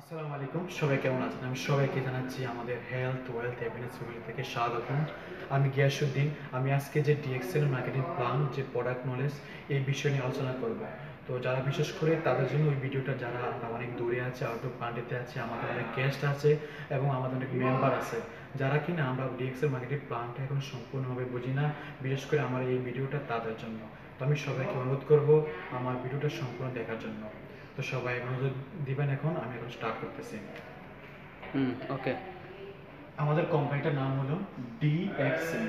আসসালামু আলাইকুম, সবাই কেমন আছেন? আমি সবাইকে জানাচ্ছি আমাদের হেলথ ওয়েলথ হ্যাপিনেস ফ্যামিলি থেকে স্বাগতম। আমি গিয়াসুদ্দিন আমি আজকে যে ডিএক্সএল মার্কেটিং প্ল্যান যে প্রোডাক্ট নলেজ এই বিষয় নিয়ে আলোচনা করব। তো যারা বিশেষ করে তাদের জন্য ওই ভিডিওটা যারা অনেক দূরে আছে আউট অফ কান্ট্রিতে আছে, আমাদের অনেক গেস্ট আছে এবং আমাদের অনেক মেম্বার আছে, যারা কিনা আমরা ডিএক্সএল মার্কেটিং প্ল্যানটা এখন সম্পূর্ণভাবে বুঝি না, বিশেষ করে আমার এই ভিডিওটা তাদের জন্য। তো আমি সবাইকে অনুরোধ করব আমার ভিডিওটা সম্পূর্ণ দেখার জন্য। তো সবাই মনোযোগ দিবেন এখন আমি এখন স্টার্ট করতেছি। হুম ওকে আমাদের কোম্পানিটার নাম হলো ডিএক্সএন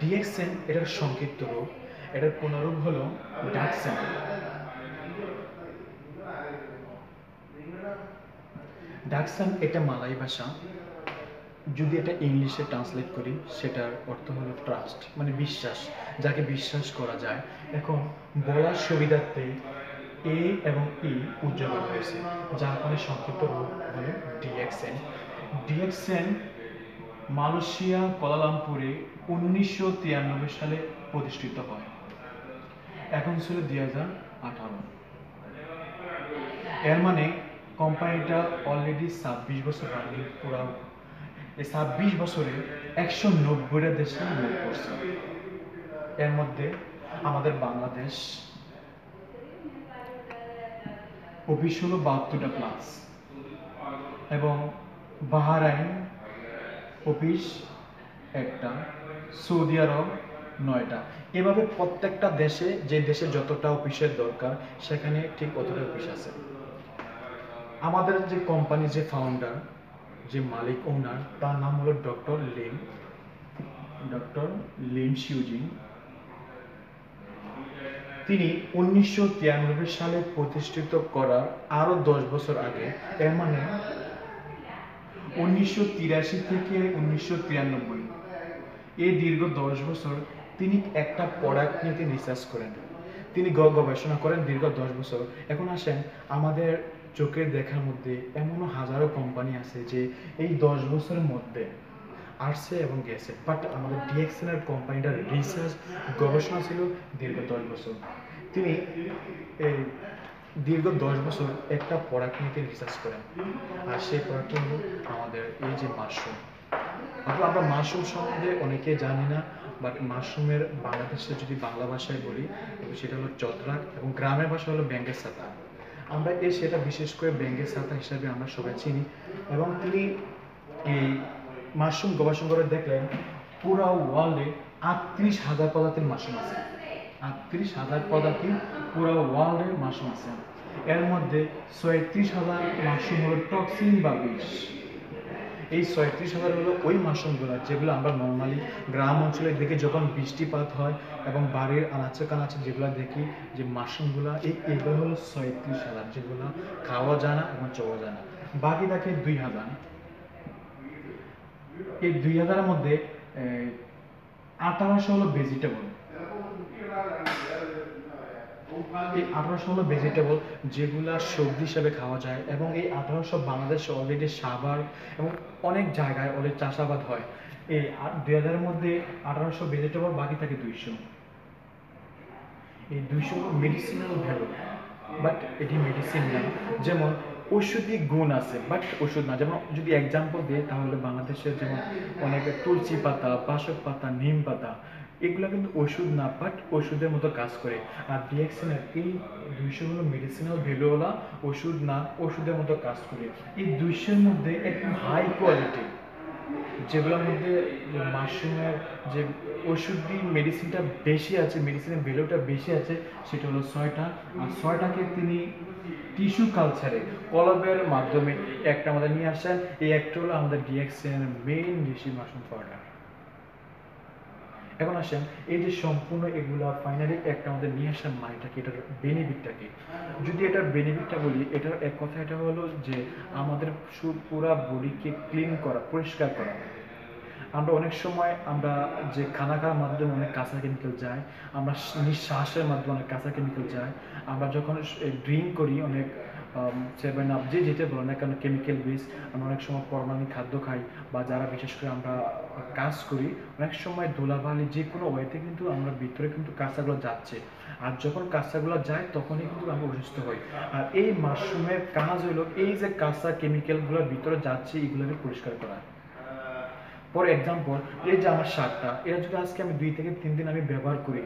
ডিএক্সএন এটার সংক্ষিপ্ত রূপ। এটার পুনরূপ হলো ডাকসেন ডাকসান এটা মালাই ভাষা। যদি এটা ইংলিশে ট্রান্সলেট করি সেটার অর্থ হলো ট্রাস্ট মানে বিশ্বাস যাকে বিশ্বাস করা যায়। এখন বলার সুবিধার্থে এ এবং ই উজ্জ্বল হয়েছে যার ফলে সংক্ষিপ্ত রূপ হলো ডিএক্সএন ডিএক্সএন মালয়েশিয়া কোলালামপুরে উনিশশো সালে প্রতিষ্ঠিত হয়। এখন ছিল দুই হাজার আঠারো। এর মানে কোম্পানিটা অলরেডি ছাব্বিশ বছর আগে পুরা এই ছাব্বিশ বছরে একশো নব্বইটা দেশে মুভ করছে। এর মধ্যে আমাদের বাংলাদেশ অফিস হলো বাহাত্তরটা প্লাস এবং বাহারাইন অফিস একটা, সৌদি আরব নয়টা। এভাবে প্রত্যেকটা দেশে, যে দেশে যতটা অফিসের দরকার, সেখানে ঠিক অতটা অফিস আছে। আমাদের যে কোম্পানির যে ফাউন্ডার যে মালিক ওনার তার নাম হলো ডক্টর লিম। ডক্টর লিম শিউজিং তিনি উনিশশো তিরানব্বই সালে প্রতিষ্ঠিত করার আরও দশ বছর আগে, এর মানে উনিশশো তিরাশি থেকে উনিশশো তিরানব্বই। এই দীর্ঘ দশ বছর তিনি একটা প্রোডাক্ট নিয়ে তিনি রিসার্চ করেন। তিনি গবেষণা করেন দীর্ঘ দশ বছর। এখন আসেন, আমাদের চোখের দেখার মধ্যে এমনও হাজারো কোম্পানি আছে যে এই দশ বছরের মধ্যে আসছে এবং গেছে। বাট আমাদের ডিএক্সএন এর কোম্পানিটার রিসার্চ গবেষণা ছিল দীর্ঘ দশ বছর। তিনি এই দীর্ঘ দশ বছর একটা প্রোডাক্ট নিয়ে তিনি রিসার্চ করেন। আর সেই প্রোডাক্টটা হলো আমাদের এই যে মাশরুম অথবা আমরা মাশরুম সম্বন্ধে অনেকে জানি না বাট মাশরুমের বাংলাদেশে যদি বাংলা ভাষায় বলি সেটা হলো চত্রাক এবং গ্রামের ভাষা হলো ব্যাঙ্গের সাতা আমরা এই সেটা বিশেষ করে ব্যাঙ্গের সাতা হিসাবে আমরা সবাই চিনি। এবং তিনি এই মাশরুম গবেষণা করে দেখলেন পুরা ওয়ার্ল্ডে আটত্রিশ হাজার প্রজাতির মাশরুম আছে। আটত্রিশ হাজার প্রজাতির পুরা ওয়ার্ল্ডে মাশরুম আছে। এর মধ্যে ছয়ত্রিশ হাজার মাশরুম হলো টক্সিন বা বিষ। এই ছয়ত্রিশ হাজার হলো ওই মাশরুমগুলো যেগুলো আমরা নর্মালি গ্রাম অঞ্চলে দেখি যখন বৃষ্টিপাত হয় এবং বাড়ির আনাচে কানাচে যেগুলো দেখি যে মাশরুমগুলো, এই এগুলো হলো ছয়ত্রিশ হাজার যেগুলো খাওয়া যায় না এবং চোয়া যায় না। বাকি থাকে দুই হাজার। এই দুই হাজারের মধ্যে আঠারোশো হলো ভেজিটেবল এই আঠারোশো হলো ভেজিটেবল যেগুলা সবজি হিসাবে খাওয়া যায় এবং এই আঠারোশো বাংলাদেশে অলরেডি সাভার এবং অনেক জায়গায় অলরেডি চাষাবাদ হয়। এই দুই হাজারের মধ্যে আঠারোশো ভেজিটেবল বাকি থাকে দুইশো। এই দুইশো মেডিসিনাল ভ্যালু বাট এটি মেডিসিন না। যেমন ঔষধি গুণ আছে বাট ওষুধ না। যেমন যদি এক্সাম্পল দিই তাহলে বাংলাদেশের যেমন অনেক তুলসী পাতা, বাসক পাতা, নিম পাতা, এগুলো কিন্তু ওষুধ না বাট ওষুধের মতো কাজ করে। আর ডিএক্সিনের এই দুইশো হলো মেডিসিনাল ভ্যালুওয়ালা ওষুধ না ওষুধের মতো কাজ করে। এই দুইশোর মধ্যে একদম হাই কোয়ালিটি যেগুলোর মধ্যে মাশরুমের যে ওষুধি মেডিসিনটা বেশি আছে মেডিসিনের ভ্যালুটা বেশি আছে, সেটা হলো ছয়টা আর ছয়টাকে তিনি টিস্যু কালচারে কলবের মাধ্যমে একটা আমাদের নিয়ে আসেন এই একটা হলো আমাদের DXN main reishi mushroom powder এখন আসেন, এই যে সম্পূর্ণ এগুলা ফাইনালি একটা আমাদের নিয়ে আসার মানেটা কি এটার বেনিফিটটা কি যদি এটার বেনিফিটটা বলি, এটার এক কথা এটা হলো যে আমাদের পুরা বডিকে ক্লিন করা, পরিষ্কার করা। আমরা অনেক সময় আমরা যে খানা খাওয়ার মাধ্যমে অনেক কাঁচা কেমিক্যাল যায়, আমরা নিঃশ্বাসের মাধ্যমে অনেক কাঁচা কেমিক্যাল যায়, আমরা যখন ড্রিঙ্ক করি অনেক সেভেন আপ যে যেটা বলো না কেন কেমিক্যাল বেস আমরা অনেক সময় পরমাণু খাদ্য খাই বা যারা বিশেষ করে আমরা কাজ করি, অনেক সময় ধুলাবালি যে কোনো ওয়েতে কিন্তু আমরা ভিতরে কিন্তু কাঁচাগুলো যাচ্ছে। আর যখন কাঁচাগুলো যায়, তখনই কিন্তু আমরা অসুস্থ হই। আর এই মাশরুমের কাজ হলো এই যে কাঁচা কেমিক্যালগুলো ভিতরে যাচ্ছে এগুলোকে পরিষ্কার করা ফর এক্সাম্পল এই যে আমার শার্টটা, এটা যদি আজকে আমি দুই থেকে তিন দিন আমি ব্যবহার করি,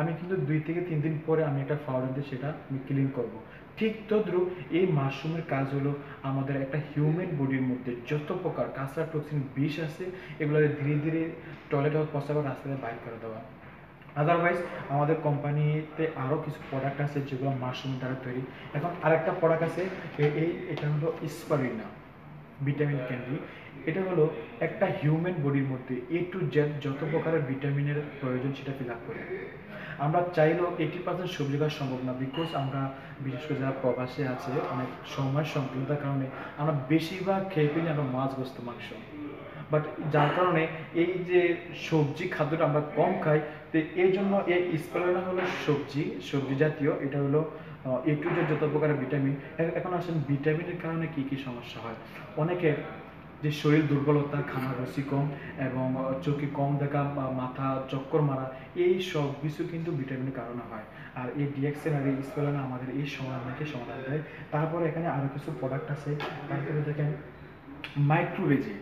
আমি কিন্তু দুই থেকে তিন দিন পরে আমি একটা পাউডার দিয়ে সেটা আমি ক্লিন করব। ঠিক তদ্রুপ এই মাশরুমের কাজ হলো আমাদের একটা হিউম্যান বডির মধ্যে যত প্রকার কাঁচা টক্সিন বিষ আছে এগুলো ধীরে ধীরে টয়লেট হোক পচা বা রাস্তায় বাইর করে দেওয়া। আদারওয়াইজ আমাদের কোম্পানিতে আরও কিছু প্রোডাক্ট আছে যেগুলো মাশরুম দ্বারা তৈরি। এখন আরেকটা প্রোডাক্ট আছে এই এটা হলো স্পারিনা ভিটামিন ক্যান্ডি এটা হলো একটা হিউম্যান বডির মধ্যে এ টু জেড যত প্রকারের ভিটামিনের প্রয়োজন সেটা ফিল আপ করে। আমরা চাইলেও এইটি পার্সেন্ট সবজি খাওয়া সম্ভব না বিকজ আমরা, বিশেষ করে যারা প্রবাসে আছে, অনেক সময় সংকীর্ণতার কারণে আমরা বেশিরভাগ খেয়ে ফেলি আমরা মাছ গোস্ত মাংস। বাট যার কারণে এই যে সবজি খাদ্যটা আমরা কম খাই, তো এই জন্য এই স্পেলানা হলো সবজি সবজি জাতীয়। এটা হলো এ টু জেড যত প্রকারের ভিটামিন এখন আসেন ভিটামিনের কারণে কি কি সমস্যা হয়? অনেকের যে শরীর দুর্বলতা খানা রুচি কম এবং চোখে কম দেখা মাথা চক্কর মারা, এই সব কিছু কিন্তু ভিটামিনের কারণে হয়। আর এই ডিএক্সেন আর এই আমাদের এই সমাধানকে সমাধান দেয়। তারপরে এখানে আরও কিছু প্রোডাক্ট আছে। তারপরে দেখেন মাইক্রোভেজি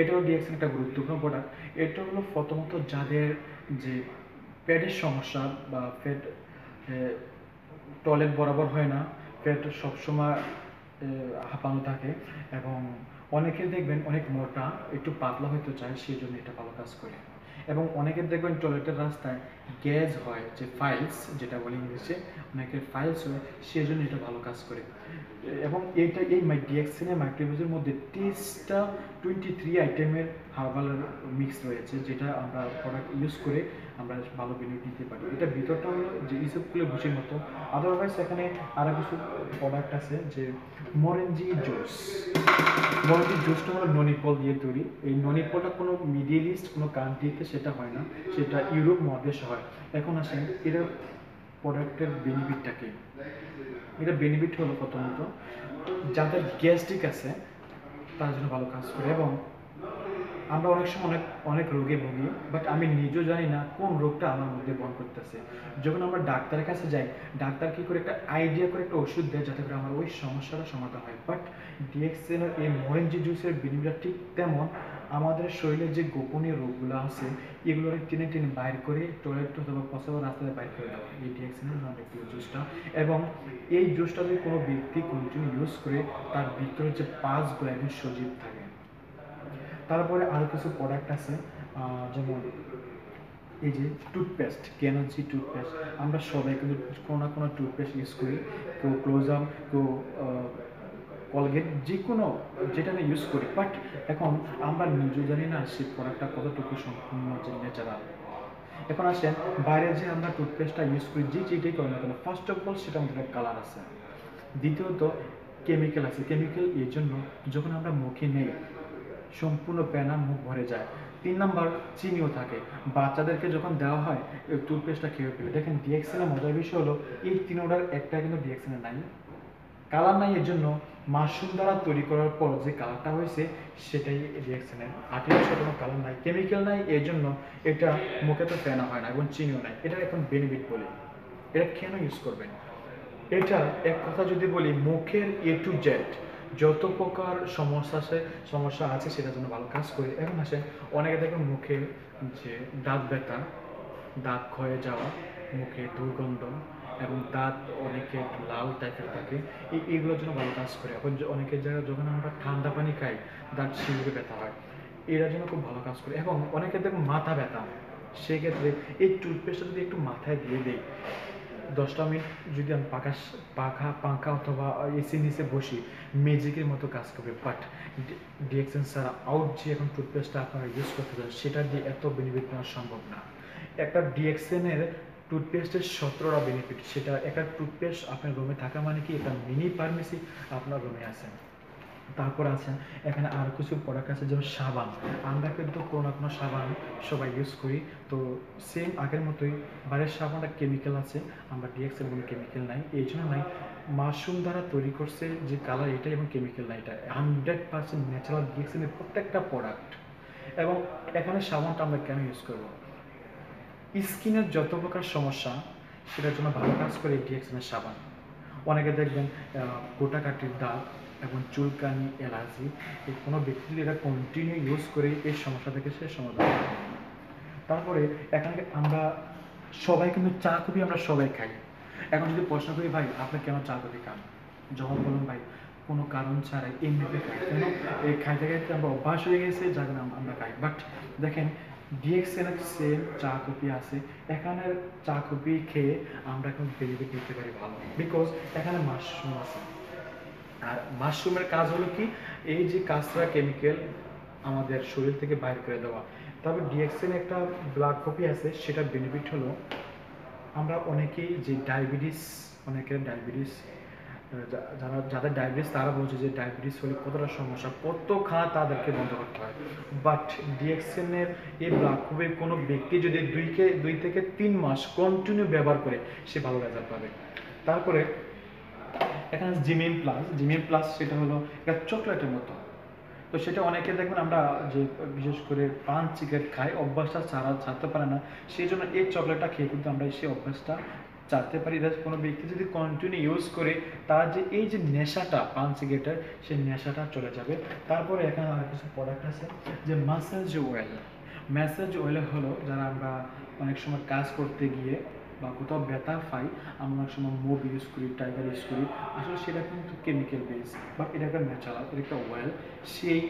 এটাও ডিএক্সেন একটা গুরুত্বপূর্ণ প্রোডাক্ট এটা হলো প্রথমত যাদের যে পেটের সমস্যা বা পেট টয়লেট বরাবর হয় না, পেট সবসময় হাঁপানো থাকে এবং অনেকে দেখবেন অনেক মোটা, একটু পাতলা হইতে চায় সেই জন্য এটা ভালো কাজ করে। এবং অনেকের দেখবেন টয়লেটের রাস্তায় গ্যাস হয়, যে ফাইলস যেটা বলে ইংলিশে, অনেকের ফাইলস হয় সেই জন্য এটা ভালো কাজ করে। এবং এইটা এই ডিএক্সিনের মাইক্রোভেজের মধ্যে তেইশটা টোয়েন্টি থ্রি আইটেমের হার্বাল মিক্স রয়েছে, যেটা আমরা প্রোডাক্ট ইউজ করে আমরা ভালো বেনিফিট নিতে পারি। এটা ভিতরটা হলো যে ইসবগুলো ভুষির মতো আদারওয়াইজ এখানে আরও কিছু প্রোডাক্ট আছে যে মরেঞ্জি জুস মরেঞ্জি জুসটা হলো ননিপল দিয়ে তৈরি। এই ননিপলটা কোনো মিডিল ইস্ট কোনো কান্ট্রিতে সেটা হয় না। সেটা ইউরোপ মহাদেশে হয়। এখন আসেন এটা প্রোডাক্টের বেনিফিটটা কি? এটা বেনিফিট হলো প্রথমত, যাদের গ্যাস্ট্রিক আছে, তার জন্য ভালো কাজ করে। এবং আমরা অনেক সময় অনেক অনেক রোগে ভুগি বাট আমি নিজেও জানি না কোন রোগটা আমার মধ্যে বন করতেছে। যখন আমরা ডাক্তারের কাছে যাই, ডাক্তার কি করে একটা আইডিয়া করে একটা ওষুধ দেয় যাতে করে আমার ওই সমস্যাটা সমাধান হয়। বাট ডিএক্সেনের এই মরেঞ্জি জুসের বেনিফিটটা ঠিক তেমন আমাদের শরীরে যে গোপনীয় রোগগুলো আছে এগুলোর টেনে টেনে বাইর করে টয়লেট অথবা পসাবা রাস্তাতে বাইর করে দেওয়া এই ডিএক্সেনের নন জুসটা এবং এই জুসটা যদি কোনো ব্যক্তি কন্টিনিউ ইউজ করে তার ভিতরে যে পাঁচগুলো একদম সজীব থাকে। তারপরে আরও কিছু প্রোডাক্ট আছে যেমন এই যে টুথপেস্ট কেনজি টুথপেস্ট আমরা সবাই কিন্তু কোনো না কোনো টুথপেস্ট ইউজ করি। কেউ ক্লোজাম কেউ কলগেট যে কোনো যেটা আমি ইউজ করি। বাট এখন আমরা নিজেও জানি না সেই প্রোডাক্টটা কতটুকু সম্পূর্ণ যে ন্যাচারাল এখন আসেন, বাইরে যে আমরা টুথপেস্টটা ইউজ করি, যে যেটাই করি না কেন ফার্স্ট অফ অল সেটা আমাদের কালার আছে। দ্বিতীয়ত কেমিক্যাল আছে। কেমিক্যাল এই জন্য যখন আমরা মুখে নেই সম্পূর্ণ প্যানা মুখ ভরে যায়। তিন নাম্বার, চিনিও থাকে। বাচ্চাদেরকে যখন দেওয়া হয় টুথপেস্টটা খেয়ে ফেলে। দেখেন ডিএক্সেনের মজার বিষয় হলো, এই তিনোটার একটা কিন্তু ডিএক্সেনের নাই। কালার নাই এর জন্য মাশরুম দ্বারা তৈরি করার পর যে কালারটা হয়েছে, সেটাই রিয়াকশনের আর্টিফিশিয়াল কোনো কালার নাই, কেমিক্যাল নাই, এর জন্য এটা মুখে তো ফেনা হয় না এবং চিনিও নাই। এটা এখন বেনিফিট বলি। এটা কেন ইউজ করবেন? এটা এক কথা যদি বলি, মুখের এ টু জেড যত প্রকার সমস্যা আছে সমস্যা আছে সেটার জন্য ভালো কাজ করি। এখন আসে অনেকে দেখবেন মুখে যে দাঁত ব্যথা, দাঁত ক্ষয়ে যাওয়া, মুখে দুর্গন্ধ এবং দাঁত অনেকে লাল টাইপের থাকে এই এইগুলোর জন্য ভালো কাজ করে। এখন অনেকের জায়গায় যখন আমরা ঠান্ডা পানি খাই, দাঁত শিউরে ব্যথা হয় এটার জন্য খুব ভালো কাজ করে। এবং অনেকের দেখুন মাথা ব্যথা, সেক্ষেত্রে এই টুথপেস্টটা যদি একটু মাথায় দিয়ে দেই দশটা মিনিট যদি আমি পাখা পাখা পাখা অথবা এসি নিচে বসি ম্যাজিকের মতো কাজ করবে। বাট ডিএক্সেন ছাড়া আউট যে এখন টুথপেস্টটা আপনারা ইউজ করতে চান, সেটা দিয়ে এত বেনিফিট নেওয়া সম্ভব না। একটা ডিএক্সেনের টুথপেস্টের সতেরোটা বেনিফিট সেটা একটা টুথপেস্ট আপনার রুমে থাকা মানে কি, একটা মিনি ফার্মেসি আপনার রুমে আছে। তারপর আছেন এখানে আরও কিছু প্রোডাক্ট আছে, যেমন সাবান। আমরা কিন্তু কোনো না কোনো সাবান সবাই ইউজ করি। তো সেম আগের মতোই বাড়ির সাবানটা কেমিক্যাল আছে, আমরা ডিএক্সেল কোনো কেমিক্যাল নাই। এই জন্য নাই। মাশরুম দ্বারা তৈরি করছে যে কালার এটা এবং কেমিক্যাল নাই এটা। হান্ড্রেড পার্সেন্ট ন্যাচারাল ডিএক্সেলের প্রত্যেকটা প্রোডাক্ট এবং এখানে সাবানটা আমরা কেন ইউজ করব? স্কিনের যত প্রকার সমস্যা, সেটার জন্য ভালো কাজ করে ডিএক্সেলের সাবান। অনেকে দেখবেন গোটাকাটির দাগ এবং চুলকানি অ্যালার্জি এই কোনো ব্যক্তি যদি এটা কন্টিনিউ ইউজ করে এই সমস্যা থেকে সে সমাধান তারপরে এখানে আমরা সবাই কিন্তু চা কফি আমরা সবাই খাই। এখন যদি প্রশ্ন করি, ভাই, আপনি কেন চা কফি খান? জবাব বলুন, ভাই, কোনো কারণ ছাড়াই এমনিতে খাই। কেন? এই খাইতে খাইতে আমরা অভ্যাস হয়ে গেছে, যার আম- আমরা খাই। বাট দেখেন ডিএক্সএল সেম চা কফি আছে। এখানে চা কফি খেয়ে আমরা এখন বেনিফিট নিতে পারি ভালো। বিকজ এখানে মাশরুম আছে। আর মাশরুমের কাজ হলো কি? এই যে কাঁচরা কেমিক্যাল আমাদের শরীর থেকে বাইর করে দেওয়া। তবে ডিএক্সেন একটা ব্লাড কপি আছে, সেটা বেনিফিট হলো আমরা অনেকেই যে ডায়াবেটিস অনেকের ডায়াবেটিস যারা, যাদের ডায়াবেটিস তারা বলছে যে ডায়াবেটিস হলে কতটা সমস্যা, কত খাওয়া তাদেরকে বন্ধ করতে হয়। বাট ডিএক্সেনের এই ব্লাড কপির কোনো ব্যক্তি যদি দুইকে দুই থেকে তিন মাস কন্টিনিউ ব্যবহার করে, সে ভালো রেজাল্ট পাবে। তারপরে এখানে জিমিন প্লাস জিমিন প্লাস সেটা হলো একটা চকলেটের মতো। তো সেটা অনেকে দেখবেন আমরা যে বিশেষ করে পান সিগারেট খাই, অভ্যাসটা ছাড়া ছাড়তে পারে না, সেই জন্য এই চকলেটটা খেয়ে কিন্তু আমরা সেই অভ্যাসটা ছাড়তে পারি। এটা কোনো ব্যক্তি যদি কন্টিনিউ ইউজ করে, তার যে এই যে নেশাটা পান সিগারেটের, সেই নেশাটা চলে যাবে। তারপরে এখানে আর কিছু প্রোডাক্ট আছে, যে মাসাজ অয়েল ম্যাসাজ অয়েল হলো যারা আমরা অনেক সময় কাজ করতে গিয়ে বা কোথাও ব্যথা পাই আমরা অনেক সময় মুভ ইউজ করি টাইগার ইউজ করি। আসলে সেটা কিন্তু কেমিক্যাল বেস বাট এটা একটা ন্যাচারাল এটা একটা অয়েল সেই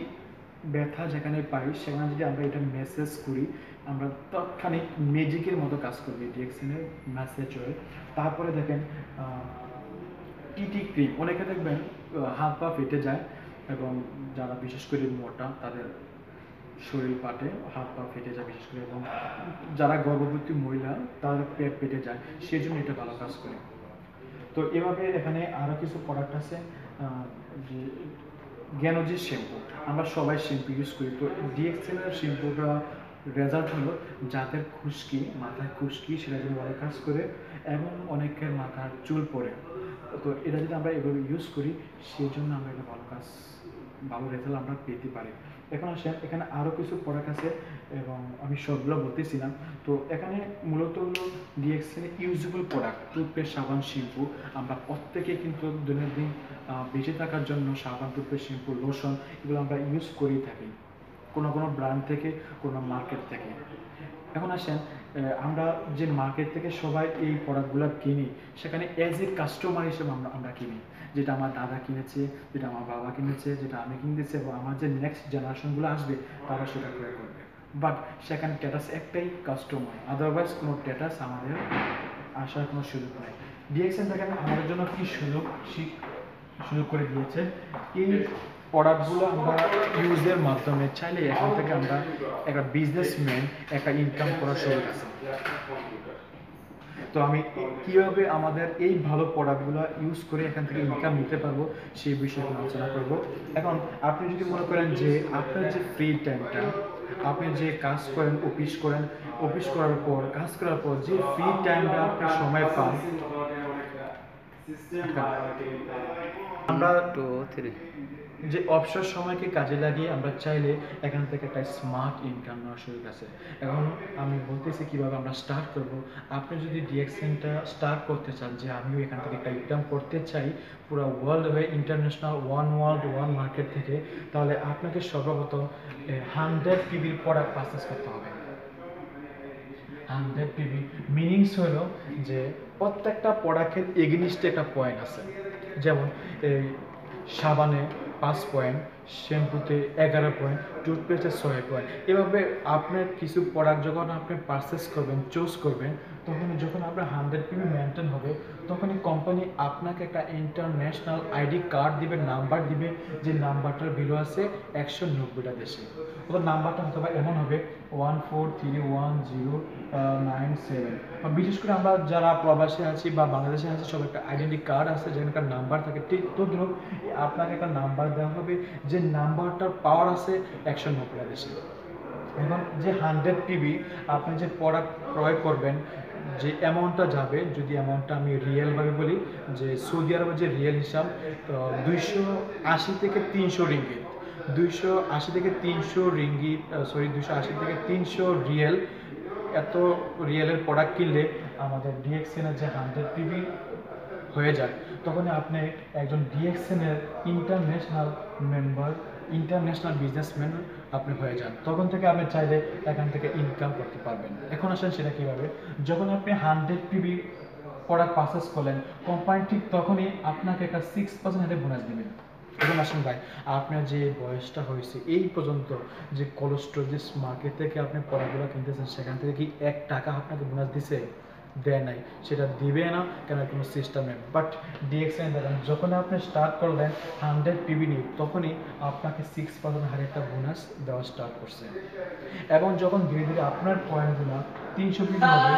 ব্যথা যেখানে পাই, সেখানে যদি আমরা এটা মেসেজ করি, আমরা তৎক্ষণিক ম্যাজিকের মতো কাজ করবে ডিএক্সিনের ম্যাসেজ হয়ে। তারপরে দেখেন টিটি ক্রিম অনেকে দেখবেন হাত পা ফেটে যায়, এবং যারা বিশেষ করে মোটা, তাদের শরীর, পাটে, হাত পা ফেটে যায় বিশেষ করে, এবং যারা গর্ভবতী মহিলা তাদের পেট ফেটে যায় সেই জন্য এটা ভালো কাজ করে। তো এভাবে এখানে আরও কিছু প্রোডাক্ট আছে যে জ্ঞানজির শ্যাম্পু আমরা সবাই শ্যাম্পু ইউজ করি। তো ডিএক্সেলের শ্যাম্পুটা রেজাল্ট হলো যাদের খুশকি, মাথায় খুশকি, সেটা জন্য ভালো কাজ করে, এবং অনেকের মাথার চুল পড়ে। তো এটা যদি আমরা এভাবে ইউজ করি সেই জন্য আমরা এটা ভালো কাজ, ভালো রেজাল্ট আমরা পেতে পারি। এখন আসেন, এখানে আরও কিছু প্রোডাক্ট আছে এবং আমি সবগুলো বলতেছি না তো এখানে মূলত হলো ডিএক্সের ইউজেবল প্রোডাক্ট টুথপেস্ট সাবান শ্যাম্পু আমরা প্রত্যেকে কিন্তু দৈনন্দিন বেঁচে থাকার জন্য সাবান টুথপেস্ট শ্যাম্পু লোশন এগুলো আমরা ইউজ করেই থাকি। কোনো কোনো ব্র্যান্ড থেকে, কোনো মার্কেট থেকে। এখন আসেন আমরা যে মার্কেট থেকে সবাই এই প্রোডাক্টগুলো কিনি, সেখানে অ্যাজ এ কাস্টমার হিসেবে আমরা আমরা কিনি। যেটা আমার দাদা কিনেছে, যেটা আমার বাবা কিনেছে, যেটা আমি কিনতেছি এবং আমার যে নেক্সট জেনারেশনগুলো আসবে, তারা সেটা ক্রয় করবে। বাট সেখানে স্ট্যাটাস একটাই কাস্টমার আদারওয়াইজ কোনো স্ট্যাটাস আমাদের আসার কোনো সুযোগ নেই। ডিএক্সএন দেখেন আমাদের জন্য কি সুযোগ সুযোগ করে দিয়েছে। এই প্রোডাক্টগুলো আমরা ইউজের মাধ্যমে চাইলে এখান থেকে আমরা একটা বিজনেসম্যান একটা ইনকাম করার সুযোগ আছে। তো আমি কীভাবে আমাদের এই ভালো প্রোডাক্টগুলো ইউজ করে এখান থেকে ইনকাম নিতে পারব সেই বিষয়ে আলোচনা করব। এখন আপনি যদি মনে করেন যে আপনার যে ফ্রি টাইমটা আপনি যে কাজ করেন অফিস করেন অফিস করার পর কাজ করার পর যে ফ্রি টাইমটা আপনি সময় পান আমরা টু থ্রি যে অবসর সময়কে কাজে লাগিয়ে আমরা চাইলে এখান থেকে একটা স্মার্ট ইনকাম সুযোগ আছে। এখন আমি বলতেছি কীভাবে আমরা স্টার্ট করব। আপনি যদি ডিএক্সএনটা স্টার্ট করতে চান, যে আমিও এখান থেকে একটা ইনকাম করতে চাই, পুরো ওয়ার্ল্ড হয়ে international one world one market থেকে, তাহলে আপনাকে সর্বপ্রথম হান্ড্রেড টিভির প্রোডাক্ট পারচেস করতে হবে। হান্ড্রেড টিভি মিনিংস হলো যে প্রত্যেকটা প্রোডাক্টের এগেনিস্টে একটা পয়েন্ট আছে। যেমন এই সাবানে পাঁচ পয়েন্ট শ্যাম্পুতে এগারো পয়েন্ট টুথপেস্টে ছয় পয়েন্ট এভাবে আপনার কিছু প্রোডাক্ট যখন আপনি পারচেস করবেন চুজ করবেন তখন যখন আপনার হান্ড্রেড পিবি মেনটেন হবে, তখনই কোম্পানি আপনাকে একটা ইন্টারন্যাশনাল আইডি কার্ড দিবে নাম্বার দিবে, যে নাম্বারটার ভ্যালু আছে একশো নব্বইটা দেশে। ওদের নাম্বারটা হয়তো বা এমন হবে one four three one zero nine seven বিশেষ করে আমরা যারা প্রবাসে আছি বা বাংলাদেশে আছি, সব একটা আইডেন্টি কার্ড আছে, যেখানে একটা নাম্বার থাকে। ঠিক তো ধরো আপনাকে একটা নাম্বার দেওয়া হবে, যে নাম্বারটার পাওয়ার আছে একশো নব্বইটা দেশে। এখন যে হান্ড্রেড পিবি আপনি যে প্রোডাক্ট ক্রয় করবেন যে অ্যামাউন্টটা যাবে, যদি অ্যামাউন্টটা আমি রিয়েলভাবে বলি, যে সৌদি আরবের যে রিয়েল হিসাব, তো দুইশো আশি থেকে তিনশো রিঙ্গিত। দুইশো আশি থেকে তিনশো রিঙ্গিত সরি দুইশো আশি থেকে তিনশো রিয়েল এত রিয়েলের প্রোডাক্ট কিনলে আমাদের ডিএক্সএনের যে হান্ড্রেড পিবি হয়ে যায়। তখন আপনি একজন ডিএক্সএনের ইন্টারন্যাশনাল মেম্বার ইন্টারন্যাশনাল বিজনেসম্যান আপনি হয়ে যান। তখন থেকে আপনি চাইলে এখান থেকে ইনকাম করতে পারবেন। এখন আসেন সেটা কীভাবে? যখন আপনি হান্ড্রেড পিবি প্রোডাক্ট পারচেস করলেন কোম্পানি ঠিক তখনই আপনাকে একটা সিক্স পার্সেন্ট হাতে বোনাস দেবেন এখন আসুন ভাই, আপনার যে বয়সটা হয়েছে, এই পর্যন্ত যে কোলেস্ট্রোজিস মার্কেট থেকে আপনি পড়াগুলো কিনতেছেন, সেখান থেকে কি এক টাকা আপনাকে বোনাস দিছে? দেয় নাই, সেটা দিবে না, কেন কোনো সিস্টেম বাট ডিএক্সএন দেখেন যখন আপনি স্টার্ট করলেন হান্ড্রেড পিবি নিয়ে, তখনই আপনাকে সিক্স পার্সেন্ট হারে একটা বোনাস দেওয়া স্টার্ট করছে। এবং যখন ধীরে ধীরে আপনার পয়েন্টগুলো তিনশো পিবি হবে,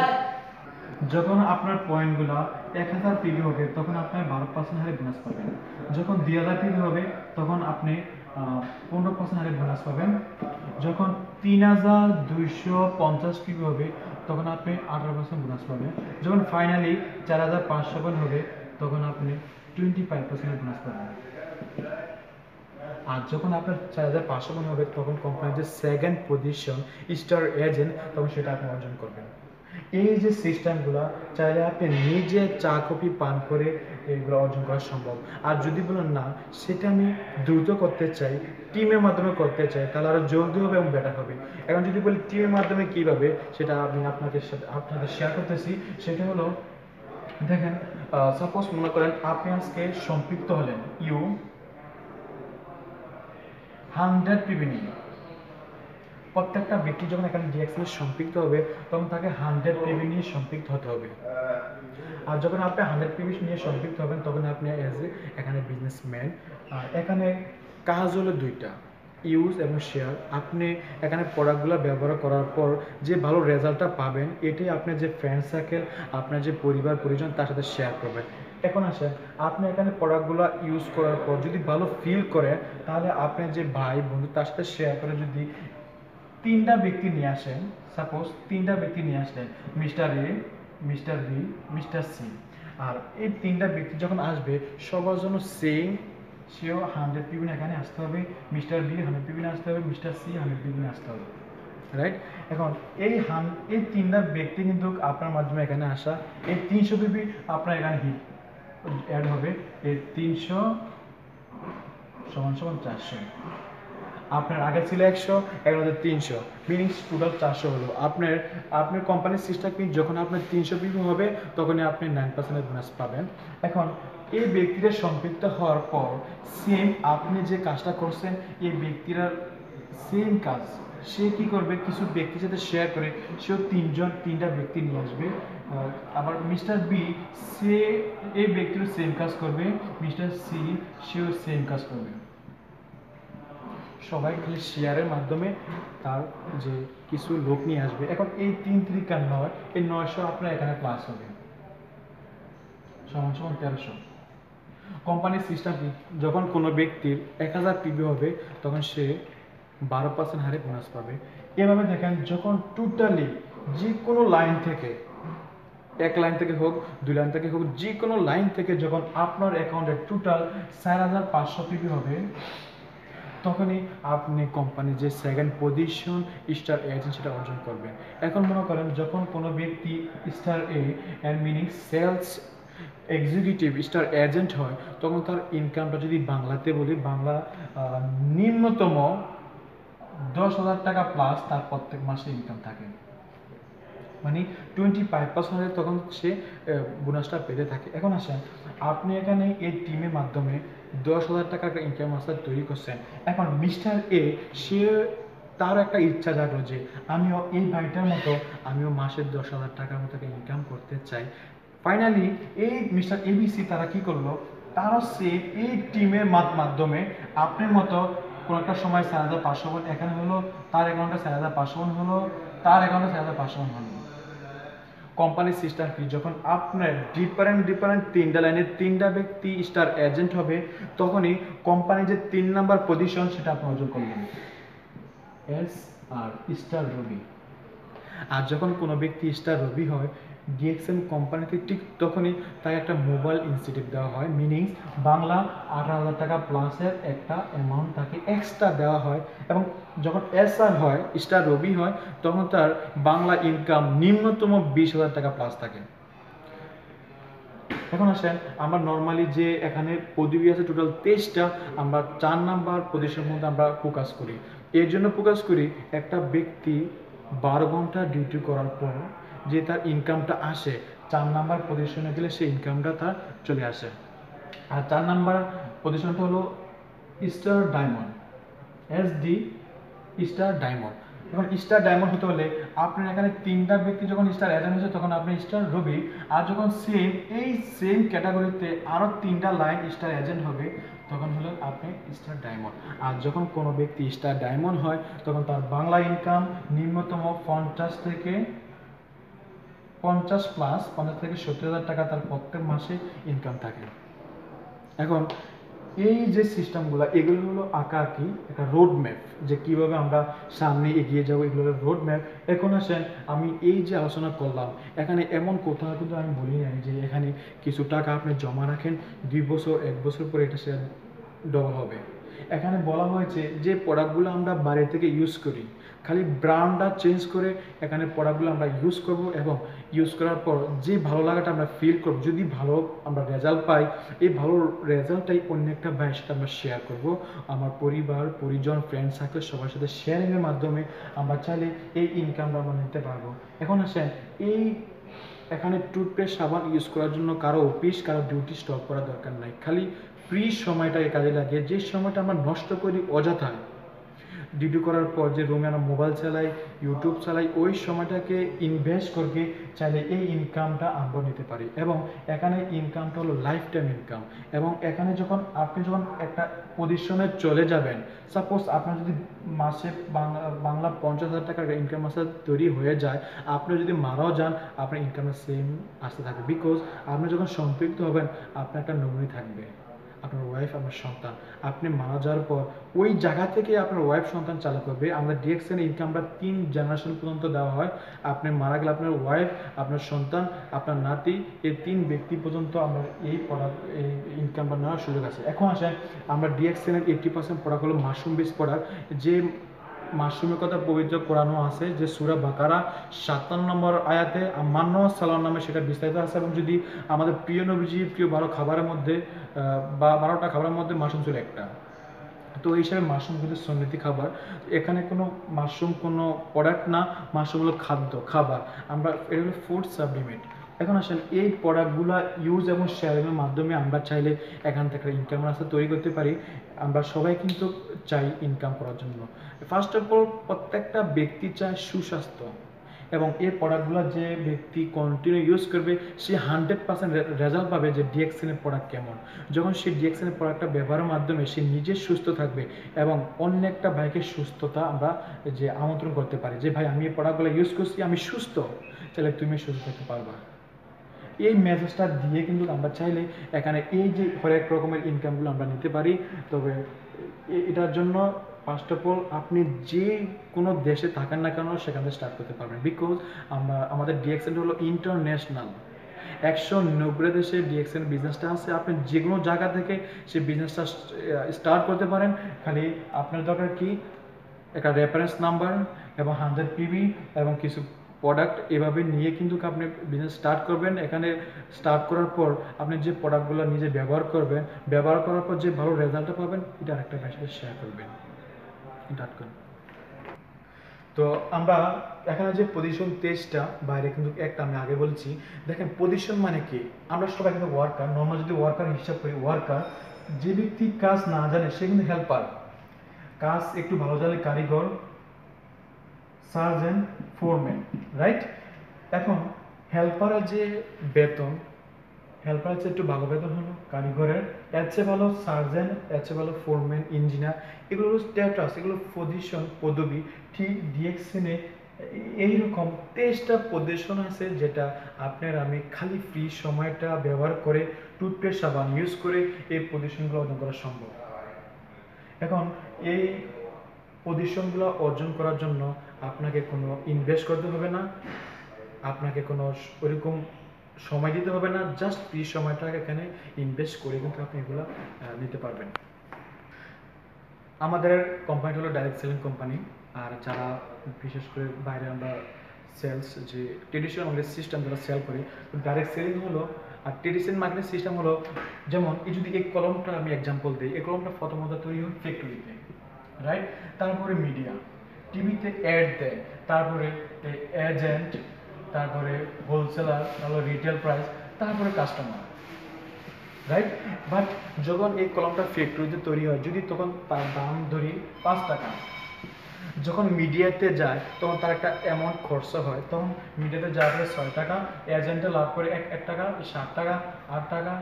যখন আপনার পয়েন্টগুলো এক হাজার পিবি হবে, তখন আপনার বারো পার্সেন্ট হারে বোনাস পাবেন। যখন দুই হাজার পিবি হবে, তখন আপনি পনেরো পার্সেন্ট হারে বোনাস পাবেন। যখন তিন হাজার দুইশো পঞ্চাশ পিবি হবে তখন আপনি আঠারো পার্সেন্ট বোনাস পাবেন। যখন ফাইনালি চার হাজার পাঁচশো পয়েন্ট হবে, তখন আপনি টোয়েন্টি ফাইভ পার্সেন্ট বোনাস পাবেন। আর যখন আপনার চার হাজার পাঁচশো পয়েন্ট হবে, তখন কোম্পানির যে সেকেন্ড পজিশন স্টার এজেন্ট তখন সেটা আপনি অর্জন করবেন। এই যে সিস্টেমগুলো চাইলে আপনি নিজে চা কফি পান করে এগুলো অর্জন করা সম্ভব। আর যদি বলেন না, সেটা আমি দ্রুত করতে চাই টিমের মাধ্যমে করতে চাই, তাহলে আরও জলদি হবে এবং বেটার হবে। এখন যদি বলি টিমের মাধ্যমে কীভাবে, সেটা আমি আপনাদের সাথে, আপনাদের শেয়ার করতেছি। সেটা হলো, দেখেন সাপোজ মনে করেন আপনি আজকে সম্পৃক্ত হলেন। ইউ হান্ড্রেড পিবি নিয়ে প্রত্যেকটা ব্যক্তি যখন এখানে ডিএক্সএল সম্পৃক্ত হবে, তখন তাকে হান্ড্রেড পিবি নিয়ে সম্পৃক্ত হতে হবে। আর যখন আপনি হান্ড্রেড পিবি নিয়ে সম্পৃক্ত হবেন, তখন আপনি এজ এ এখানে বিজনেসম্যান এখানে কাজ হলো দুইটা ইউজ এবং শেয়ার আপনি এখানে প্রোডাক্টগুলো ব্যবহার করার পর যে ভালো রেজাল্টটা পাবেন, এটাই আপনার যে ফ্রেন্ড সার্কেল আপনার যে পরিবার, পরিজন, তার সাথে শেয়ার করবেন। এখন আসেন, আপনি এখানে প্রোডাক্টগুলো ইউজ করার পর যদি ভালো ফিল করে, তাহলে আপনি যে ভাই, বন্ধু, তার সাথে শেয়ার করে যদি তিনটা ব্যক্তি নিয়ে আসেন সাপোজ তিনটা ব্যক্তি নিয়ে আসলেন, mister A, mister B, mister C. আর এই তিনটা ব্যক্তি যখন আসবে, সবার জন্য সেম সেও হান্ড্রেড পিবিন এখানে আসতে হবে, মিস্টার বি হান্ড্রেড পিবিন আসতে হবে, মিস্টার সি হান্ড্রেড পিবিন আসতে হবে রাইট এখন এই হান, এই তিনটা ব্যক্তি কিন্তু আপনার মাধ্যমে এখানে আসা, এই তিনশো পিবি আপনার এখানে হিট অ্যাড হবে, এই তিনশো সমান সমান চারশো। আপনার আগে ছিল একশো, এখন হচ্ছে তিনশো। মিনিং টোটাল চারশো হলো। আপনার আপনার কোম্পানির সিস্টেম যখন আপনার তিনশো পিপি হবে, তখনই আপনি নাইন পার্সেন্টের বোনাস পাবেন। এখন, এই ব্যক্তিরা সম্পৃক্ত হওয়ার পর সেম আপনি যে কাজটা করছেন, এই ব্যক্তিরা সেম কাজ। সে কি করবে? কিছু ব্যক্তির সাথে শেয়ার করে, সেও তিনজন, তিনটা ব্যক্তি নিয়ে আসবে। আবার মিস্টার বি সে, এই ব্যক্তির সেম কাজ করবে মিস্টার সি সেও সেম কাজ করবে। সবাই খালি শেয়ারের মাধ্যমে তার যে কিছু লোক নিয়ে আসবে। এখন এই তিন ত্রিকা নয়, এই নয়শো আপনার এখানে প্লাস হবে। সমান সমান তেরোশো। কোম্পানির সিস্টেম কি? যখন কোনো ব্যক্তির এক হাজার পিবি হবে, তখন সে বারো পার্সেন্ট হারে বোনাস পাবে। এভাবে দেখেন, যখন টোটালি যে কোনো লাইন থেকে, এক লাইন থেকে হোক, দুই লাইন থেকে হোক যে কোনো লাইন থেকে যখন আপনার অ্যাকাউন্টে টোটাল চার হাজার পাঁচশো পিবি হবে তখনই আপনি কোম্পানির যে সেকেন্ড পজিশন স্টার এজেন্ট সেটা অর্জন করবেন। এখন মনে করেন যখন কোনো ব্যক্তি স্টার এ এর meaning sales executive star agent হয়, তখন তার ইনকামটা যদি বাংলাতে বলি, বাংলা নিম্নতম দশ হাজার টাকা প্লাস তার প্রত্যেক মাসে ইনকাম থাকে। মানে টোয়েন্টি ফাইভ পার্সেন্ট তখন সে বোনাসটা পেতে থাকে। এখন আসেন, আপনি এখানে এই টিমের মাধ্যমে দশ হাজার টাকার একটা ইনকাম মাস্টার তৈরি করছেন এখন মিস্টার এ সে তারও একটা ইচ্ছা জাগলো যে, আমিও এই ভাইটার মতো, আমিও মাসের দশ হাজার টাকার মতো ইনকাম করতে চাই। ফাইনালি এই মিস্টার এবিসি তারা কি করল? তারও সেম এই টিমের মাধ্যমে আপনার মতো কোনো একটা সময় চার হাজার পাঁচশো এখানে হলো, তার অ্যাকাউন্টে চার হাজার পাঁচশো হলো, তার অ্যাকাউন্টে চার হাজার পাঁচশো হলো। কোম্পানির সিস্টেম কি যখন আপনার ডিফারেন্ট ডিফারেন্ট তিনটা লাইনে তিনটা ব্যক্তি স্টার এজেন্ট হবে, তখনই কোম্পানি যে তিন নাম্বার পজিশন সেটা আপনি অর্জন করবেন। এস আর স্টার রবি আর যখন কোনো ব্যক্তি স্টার রবি হয় ডিএক্সএম কোম্পানিতে ঠিক তখনই তাকে একটা মোবাইল ইনস্টিটিউট দেওয়া হয়। মিনিংস, বাংলা আঠারো হাজার টাকা প্লাসের একটা অ্যামাউন্ট তাকে এক্সট্রা দেওয়া হয় এবং যখন এস আর হয় স্টার রবি হয়, তখন তার বাংলা ইনকাম নিম্নতম বিশ হাজার টাকা প্লাস থাকে। এখন আসেন, আমরা নর্মালি যে এখানে পদবি আছে টোটাল তেইশটা, আমরা চার নাম্বার পজিশনের মধ্যে আমরা ফোকাস করি। এর জন্য ফোকাস করি, একটা ব্যক্তি বারো ঘণ্টা ডিউটি করার পর যে তার ইনকামটা আসে, চার নাম্বার পজিশনে গেলে সেই ইনকামটা তার চলে আসে। আর চার নাম্বার পজিশনটা হলো star diamond S D star diamond এখন স্টার ডায়মন্ড হতে হলে আপনার এখানে তিনটা ব্যক্তি যখন স্টার এজেন্ট হয়েছে, তখন আপনি স্টার রবি। আর যখন সেম এই সেম ক্যাটাগরিতে আরও তিনটা লাইন স্টার এজেন্ট হবে, তখন হলো আপনি স্টার ডায়মন্ড আর যখন কোনো ব্যক্তি স্টার ডায়মন্ড হয়, তখন তার বাংলা ইনকাম নিম্নতম পঞ্চাশ থেকে পঞ্চাশ প্লাস পঞ্চাশ থেকে সত্তর হাজার টাকা তার প্রত্যেক মাসে ইনকাম থাকে। এখন এই যে সিস্টেমগুলো এগুলো হলো আঁকা আঁকি, একটা রোড ম্যাপ যে কীভাবে আমরা সামনে এগিয়ে যাব, এগুলো রোড ম্যাপ এখন আসেন, আমি এই যে আলোচনা করলাম, এখানে এমন কোথাও কিন্তু আমি বলি নাই যে এখানে কিছু টাকা আপনি জমা রাখেন, দুই বছর, এক বছর পরে এটা সে ডবল হবে। এখানে বলা হয়েছে যে প্রোডাক্টগুলো আমরা বাইরে থেকে ইউজ করি খালি ব্র্যান্ডটা চেঞ্জ করে এখানে প্রোডাক্টগুলো আমরা ইউজ করব এবং ইউজ করার পর যে ভালো লাগাটা আমরা ফিল করব, যদি ভালো আমরা রেজাল্ট পাই, এই ভালো রেজাল্টটাই অন্য একটা ভাইয়ের সাথে আমরা শেয়ার করব। আমার পরিবার, পরিজন ফ্রেন্ড সার্কেল সবার সাথে শেয়ারিংয়ের মাধ্যমে আমরা চাইলে এই ইনকামটা আমরা নিতে পারব। এখন আসেন, এই এখানে টুথপেস্ট সাবান ইউজ করার জন্য কারও অফিস কারও ডিউটি স্টপ করার দরকার নাই। খালি ফ্রি সময়টাকে কাজে লাগিয়ে যে সময়টা আমরা নষ্ট করি অযথায় ডিউটি করার পর যে রুমে আমরা মোবাইল চালাই ইউটিউব চালাই ওই সময়টাকে ইনভেস্ট করকে চাইলে এই ইনকামটা আমরা নিতে পারি। এবং এখানে ইনকামটা হলো লাইফ টাইম ইনকাম এবং এখানে যখন আপনি যখন একটা পজিশনে চলে যাবেন সাপোজ আপনার যদি মাসে বাংলা বাংলা পঞ্চাশ হাজার টাকার ইনকাম মাসে তৈরি হয়ে যায়, আপনি যদি মারাও যান, আপনার ইনকামটা সেম আসতে থাকবে। বিকজ আপনি যখন সম্পৃক্ত হবেন, আপনার একটা নমুনি থাকবে। আপনার ওয়াইফ আমার সন্তান। আপনি মারা যাওয়ার পর ওই জায়গা থেকে আপনার ওয়াইফ সন্তান চালু করবে। আমরা ডিএক্সএন ইনকামটা তিন জেনারেশন পর্যন্ত দেওয়া হয়। আপনি মারা গেলে আপনার ওয়াইফ আপনার সন্তান, আপনার নাতি, এই তিন ব্যক্তি পর্যন্ত আমরা এই প্রোডাক্ট এই ইনকামটা নেওয়ার সুযোগ আছে। এখন আসেন, আমরা ডিএক্সএনের এইটটি পার্সেন্ট প্রোডাক্ট হলো মাশরুম বেস প্রোডাক্ট যে মাশরুমের কথা পবিত্র কোরআনও আছে যে সুরা বাকারা সাতান্ন নম্বর আয়াতে মান্য সালাম নামে সেটা বিস্তারিত আছে এবং যদি আমাদের প্রিয় নবীজি প্রিয় বারো খাবারের মধ্যে বা বারোটা খাবারের মধ্যে মাশরুম ছিল একটা। তো এই হিসাবে মাশরুম কিন্তু সন্ন্যতি খাবার। এখানে কোনো মাশরুম কোনো প্রোডাক্ট না মাশরুম হলো খাদ্য, খাবার। আমরা, এটা হলো ফুড সাপ্লিমেন্ট এখন আসেন, এই প্রোডাক্টগুলো ইউজ এবং শেয়ারিংয়ের মাধ্যমে আমরা চাইলে এখান থেকে ইনকাম রাস্তা তৈরি করতে পারি। আমরা সবাই কিন্তু চাই ইনকাম করার জন্য। ফার্স্ট অফ অল প্রত্যেকটা ব্যক্তি চায় সুস্বাস্থ্য এবং এই প্রোডাক্টগুলো যে ব্যক্তি কন্টিনিউ ইউজ করবে, সে হান্ড্রেড পার্সেন্ট রেজাল্ট পাবে যে ডিএক্সেনের প্রোডাক্ট কেমন। যখন সে ডিএক্সেনের প্রোডাক্টটা ব্যবহারের মাধ্যমে সে নিজে সুস্থ থাকবে এবং অন্য একটা ভাইকে সুস্থতা আমরা যে আমন্ত্রণ করতে পারি যে, ভাই, আমি এই প্রোডাক্টগুলো ইউজ করছি, আমি সুস্থ। তাহলে তুমি সুস্থ থাকতে পারবা। এই মেসেজটা দিয়ে কিন্তু আমরা চাইলে এখানে এই যে হরেক রকমের ইনকামগুলো আমরা নিতে পারি। তবে এটার জন্য ফার্স্ট অফ অল আপনি যে কোনো দেশে থাকেন না কেন সেখান থেকে স্টার্ট করতে পারবেন। বিকজ আমরা, আমাদের ডিএক্সএন হলো ইন্টারন্যাশনাল একশো নব্বই দেশে ডিএক্সএন বিজনেসটা আছে। আপনি যে কোনো জায়গা থেকে সেই বিজনেসটা স্টার্ট করতে পারেন। খালি আপনার দরকার কি? একটা রেফারেন্স নাম্বার এবং হান্ড্রেড পিবি এবং কিছু প্রোডাক্ট এভাবে নিয়ে কিন্তু আপনি বিজনেস স্টার্ট করবেন। এখানে স্টার্ট করার পর আপনি যে প্রোডাক্টগুলো নিজে ব্যবহার করবেন, ব্যবহার করার পর যে ভালো রেজাল্টটা পাবেন, এটা আরেকটা ভাইয়ের শেয়ার করবেন। ডট কম তো আমরা এখানে যে পজিশন তেইশটা বাইরে কিন্তু একটা আমি আগে বলছি। দেখেন পজিশন মানে কি? আমরা সবাই কিন্তু ওয়ার্কার নর্মাল যদি ওয়ার্কার হিসাব করি ওয়ার্কার যে ব্যক্তি কাজ না জানে, সে কিন্তু হেল্পার কাজ একটু ভালো জানে, কারিগর সার্জেন্ট ফোরম্যান, রাইট? এখন, হেল্পারের যে বেতন হেল্পারের চেয়ে একটু ভালো বেতন হলো, কারিগরের, এর চেয়ে ভালো সার্জেন্ট এর চেয়ে ভালো ফোরম্যান, ইঞ্জিনিয়ার এগুলো স্ট্যাটাস এগুলো পজিশন পদবি ঠিক ডিএক্সিনে এইরকম তেইশটা পজিশন আছে যেটা আপনার আমি খালি ফ্রি সময়টা ব্যবহার করে টুথপেস্ট সাবান ইউজ করে এই পজিশনগুলো অর্জন করা সম্ভব। এখন, এই পজিশনগুলো অর্জন করার জন্য আপনাকে কোনো ইনভেস্ট করতে হবে না। আপনাকে কোনো ওইরকম সময় দিতে হবে না। জাস্ট ফ্রি সময়টা এখানে ইনভেস্ট করে কিন্তু আপনি এগুলো নিতে পারবেন। আমাদের কোম্পানিটা হলো ডাইরেক্ট সেলিং কোম্পানি আর যারা বিশেষ করে বাইরে আমরা সেলস যে ট্রেডিশনাল আমাদের সিস্টেম যারা সেল করি ডাইরেক্ট সেলিং হলো, আর ট্রেডিশনাল মার্কেটিং সিস্টেম হলো, যেমন এই যদি এই কলমটা আমি এক্সাম্পল দিই, এই কলমটা প্রথমত তৈরি হয় ফ্যাক্টরিতে রাইট তারপরে মিডিয়া টিভিতে অ্যাড দেয়, তারপরে এজেন্ট তারপরে হোলসেলার তারপরে রিটেল প্রাইস তারপরে কাস্টমার রাইট বাট যখন এই কলমটা ফ্যাক্টরিতে তৈরি হয়, যদি তখন তার দাম ধরি পাঁচ টাকা, যখন মিডিয়াতে যায়, তখন তার একটা অ্যামাউন্ট খরচ হয়, তখন মিডিয়াতে যাওয়ার পরে ছয় টাকা এজেন্টে লাভ করে এক এক টাকা, সাত টাকা, আট টাকা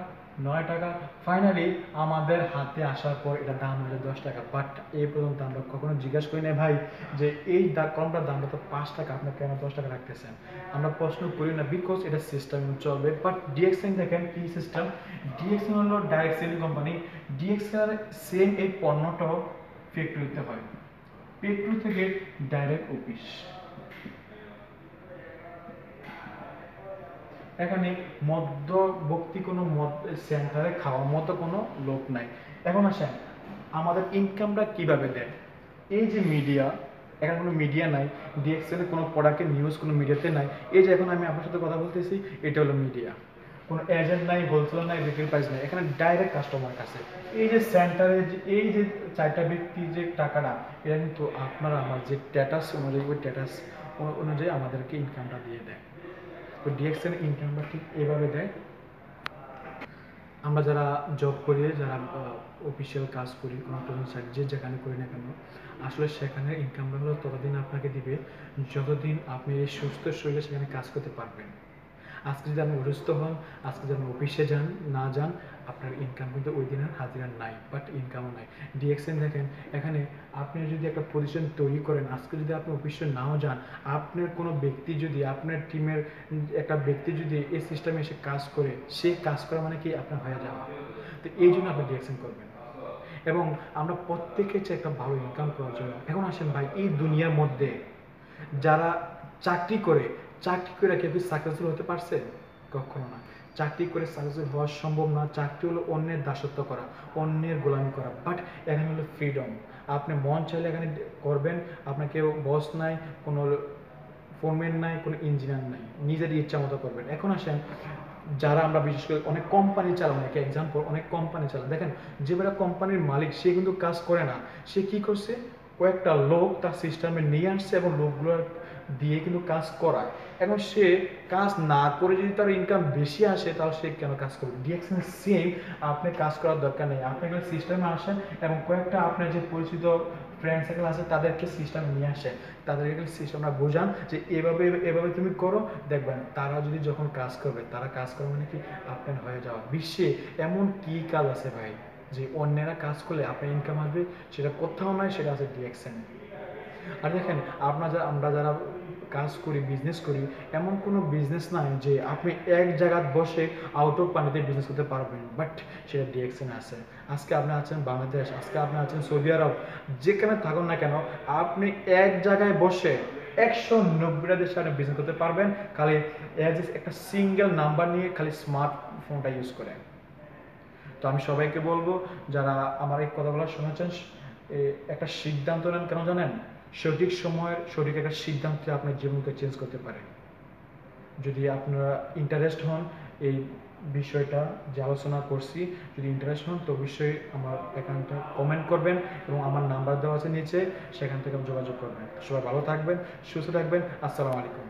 নয় টাকা। ফাইনালি আমাদের হাতে আসার পর এটা দাম হলো দশ টাকা। বাট এই পর্যন্ত আমরা কখনো জিজ্ঞাসা করি না ভাই যে এই কলমটার দামটা তো পাঁচ টাকা আপনি কেন দশ টাকা রাখতেছেন? আমরা প্রশ্ন করি না বিকজ এটা সিস্টেম চলবে। বাট ডিএক্সএন দেখেন কি সিস্টেম ডিএক্সএন হলো direct selling company DXN same এই পণ্যটাও ফ্যাক্টরিতে হয়। ফ্যাক্টরি থেকে ডাইরেক্ট অফিস এখানে মধ্যবর্তী কোনো মদ সেন্টারে খাওয়ার মতো কোনো লোক নাই। এখন আসেন, আমাদের ইনকামটা কীভাবে দেয় এই যে মিডিয়া এখানে কোনো মিডিয়া নাই ডিএক্সএল কোনো প্রোডাক্টের নিউজ কোনো মিডিয়াতে নাই। এই যে এখন আমি আপনার সাথে কথা বলতেছি, এটা হলো মিডিয়া কোনো এজেন্ট নাই হোলসেলার নাই রিটেল প্রাইস নাই, এখানে ডাইরেক্ট কাস্টমার কাছে। এই যে সেন্টারে যে এই যে চারটা ব্যক্তির যে টাকাটা এটা কিন্তু আপনারা আমার যে স্ট্যাটাস অনুযায়ী, ওই স্ট্যাটাস অনুযায়ী আমাদেরকে ইনকামটা দিয়ে দেয়। তো ডিএক্স ডিএক্সএন ইনকামটা ঠিক এইভাবে দেয়। আমরা যারা জব করি, যারা অফিসিয়াল কাজ করি, কোনো সাইড যে যেখানে করি না কেন, আসলে সেখানে ইনকাম হলো ততদিন আপনাকে দিবে, যতদিন আপনি সুস্থ শরীরে সেখানে কাজ করতে পারবেন। আজকে যদি আপনি অসুস্থ হন, আজকে যদি আপনি অফিসে যান, না যান, আপনার ইনকাম কিন্তু ওই দিনের হাজিরা নাই বাট ইনকামও নাই। ডিএক্সএন দেখেন, এখানে আপনি যদি একটা পজিশন তৈরি করেন, আজকে যদি আপনি অফিসে নাও যান, আপনার কোনো ব্যক্তি যদি, আপনার টিমের একটা ব্যক্তি যদি এই সিস্টেমে এসে কাজ করে সেই কাজ করা মানে কি আপনার হয়ে যাওয়া? তো এই জন্য আপনি ডিএক্সএন করবেন। এবং আমরা প্রত্যেকে চাই একটা ভালো ইনকাম করার জন্য। এখন আসেন ভাই, এই দুনিয়ার মধ্যে যারা চাকরি করে চাকরি করে কেউ সাকসেসফুল হতে পারছে? কখনো না। চাকরি করে সাকসেসফুল হওয়া সম্ভব না। চাকরি হলো অন্যের দাসত্ব করা, অন্যের গোলামি করা। বাট এখানে হলো ফ্রিডম আপনি মন চাইলে এখানে করবেন। আপনার কেউ বস নাই, কোনো ফোরম্যান নাই, কোনো ইঞ্জিনিয়ার নাই। নিজের ইচ্ছা মতো করবেন। এখন আসেন, যারা আমরা বিশেষ করে অনেক কোম্পানি চালান অনেক এক্সাম্পল অনেক কোম্পানি চালান। দেখেন, যে বেলা কোম্পানির মালিক, সে কিন্তু কাজ করে না। সে কি করছে? কয়েকটা লোক তার সিস্টেমে নিয়ে আসছে এবং লোকগুলোর দিয়ে কিন্তু কাজ করায়। এখন সে কাজ না করে যদি তার ইনকাম বেশি আসে, তাহলে সে কেন কাজ করবে? ডিএক্সএন সেম আপনি কাজ করার দরকার নেই। আপনি এখানে সিস্টেমে আসেন এবং কয়েকটা আপনার যে পরিচিত ফ্রেন্ড সার্কেল আছে, তাদেরকে সিস্টেমে নিয়ে আসেন তাদেরকে সিস্টেমটা বোঝান যে এভাবে এভাবে তুমি করো। দেখবেন তারা যদি যখন কাজ করবে, তারা কাজ করবে মানে কি? আপনার হয়ে যাওয়া। বিশ্বে এমন কি কাজ আছে ভাই? যে অন্যেরা কাজ করলে আপনার ইনকাম আসবে? সেটা কোথাও নয়, সেটা আছে ডিএক্সএন আর দেখেন আপনার যারা আমরা যারা কাজ করি বিজনেস করি, এমন কোনো বিজনেস নাই যে আপনি এক জায়গায় বসে আউট অফ পানিতে বিজনেস করতে পারবেন। বাট সেটা ডিএক্সএন আছে। আজকে আপনি আছেন বাংলাদেশ, আজকে আপনি আছেন সৌদি আরব। যেখানে থাকুন না কেন, আপনি এক জায়গায় বসে একশো নব্বইটা দেশে আপনি বিজনেস করতে পারবেন। খালি অ্যাজ একটা সিঙ্গেল নাম্বার নিয়ে খালি স্মার্টফোনটা ইউজ করেন। তো আমি সবাইকে বলব, যারা আমার এই কথাগুলো শুনেছেন একটা সিদ্ধান্ত নেন কেন জানেন? সঠিক সময়ের সঠিক একটা সিদ্ধান্ত আপনার জীবনকে চেঞ্জ করতে পারে যদি আপনারা ইন্টারেস্ট হন এই বিষয়টা যে আলোচনা করছি যদি ইন্টারেস্ট হন তো অবশ্যই আমার এখানটা কমেন্ট করবেন এবং আমার নাম্বার দেওয়া আছে নিচে সেখান থেকে যোগাযোগ করবেন সবাই ভালো থাকবেন সুস্থ থাকবেন আসসালামু আলাইকুম